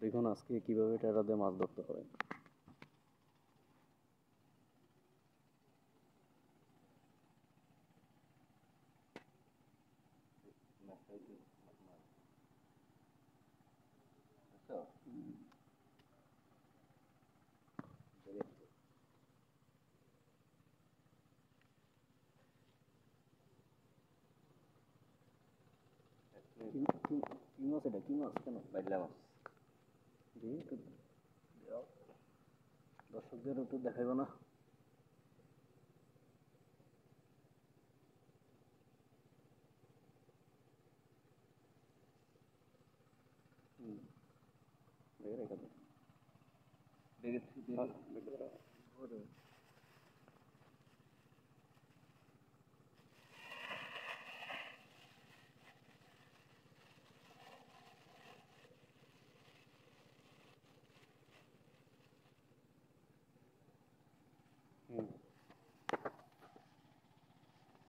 দেখুন আজকে কীভাবে টেরা দিয়ে মাছ ধরতে হবে। কি কি- কি মাছ এটা? কি মাছ? কেন? বাইলা মাছ। দাও। দর্শকদের একটু দেখাইব না হুম। দেখে রেখে